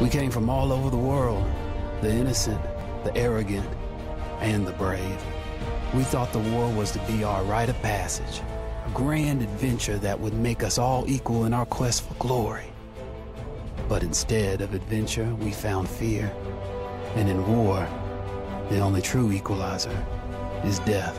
We came from all over the world the innocent, the arrogant, and the brave. We thought the war was to be our rite of passage, a grand adventure that would make us all equal in our quest for glory. But instead of adventure, we found fear. And in war, the only true equalizer is death.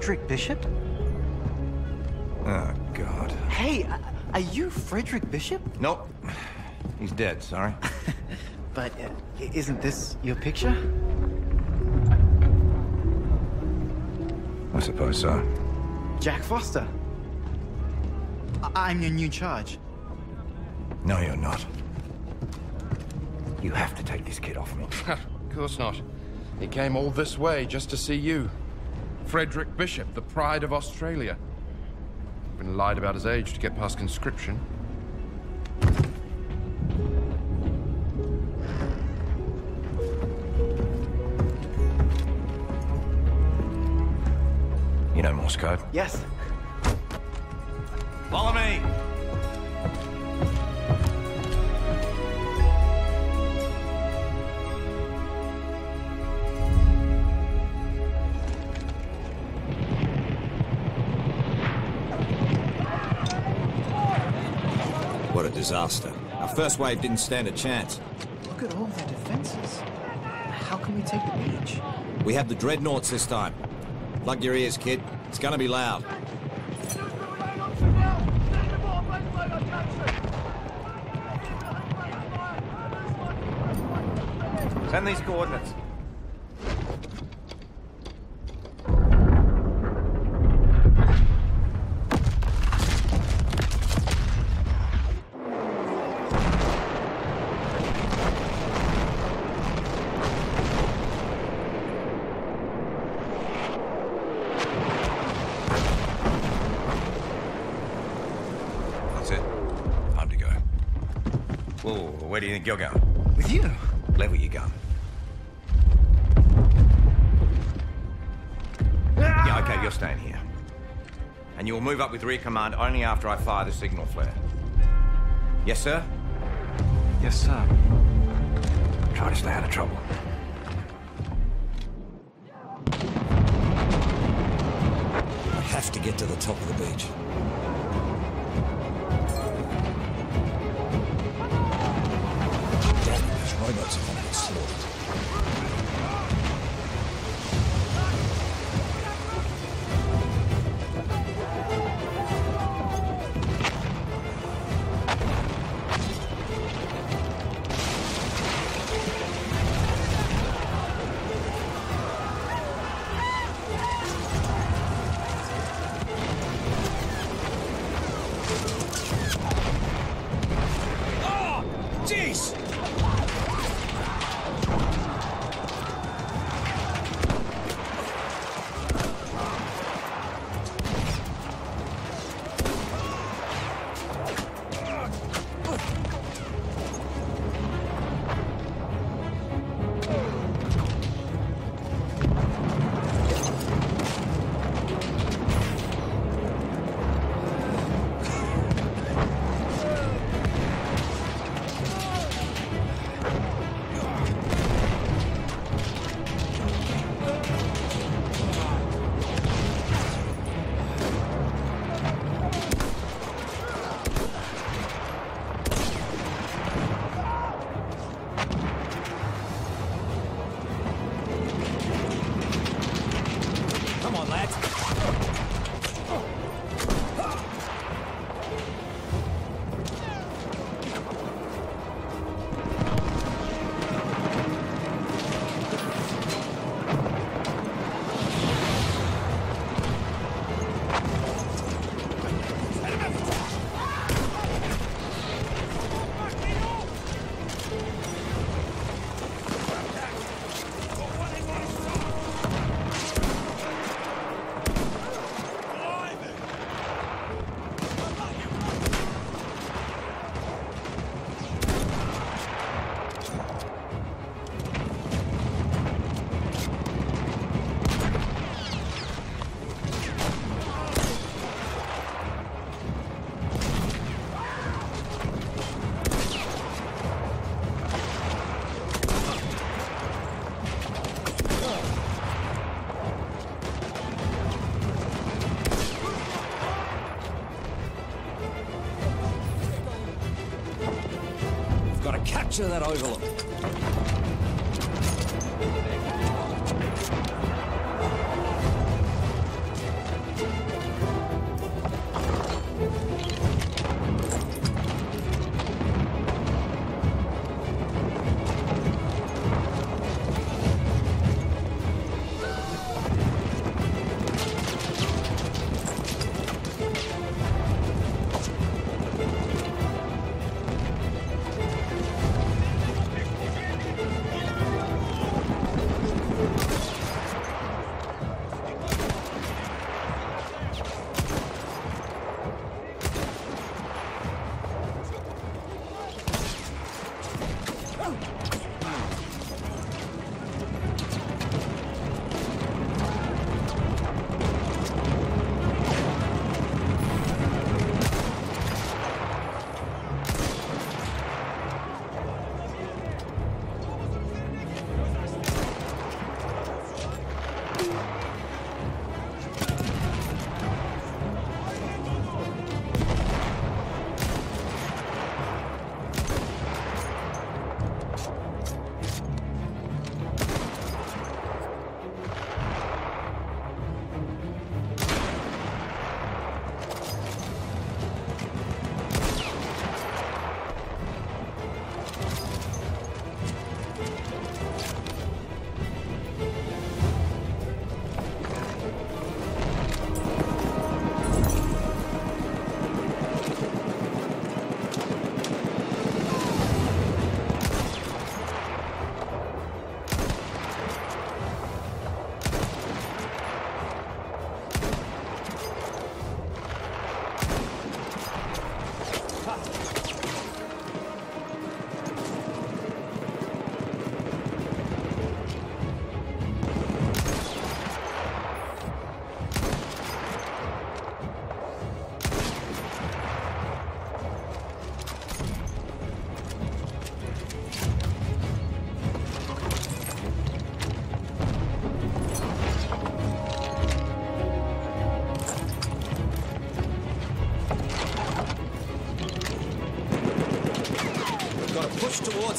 Frederick Bishop? Oh, God. Hey, uh, are you Frederick Bishop? Nope. He's dead, sorry. But uh, isn't this your picture? I suppose so. Jack Foster. I- I'm your new charge. No, you're not. You have to take this kid off me. of course not. He came all this way just to see you. Frederick Bishop, the pride of Australia. Been lied about his age to get past conscription. You know Morse code? Yes. Follow me! Disaster. Our first wave didn't stand a chance. Look at all their defenses. How can we take the beach? We have the dreadnoughts this time. Plug your ears, kid. It's gonna be loud. Send these coordinates. That's it. Time to go. Whoa, where do you think you're going? With you? Level your gun. Yeah, okay, you're staying here. And you will move up with rear command only after I fire the signal flare. Yes, sir? Yes, sir. Try to stay out of trouble. We have to get to the top of the beach. Damn, those robots are gonna get slaughtered. Jeez! Picture that overlook.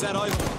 heróis.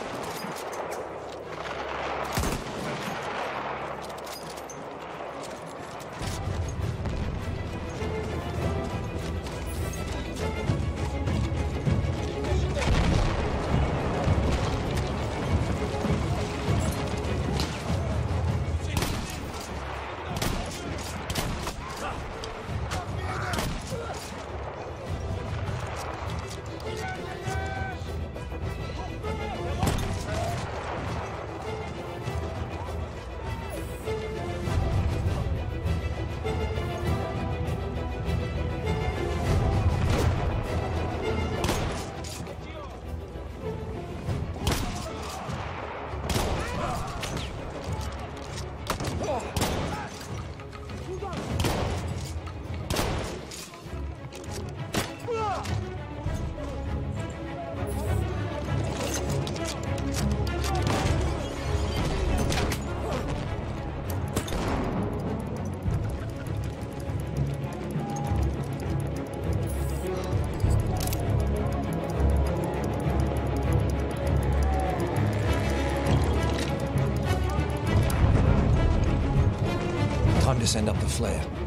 Send up the flare.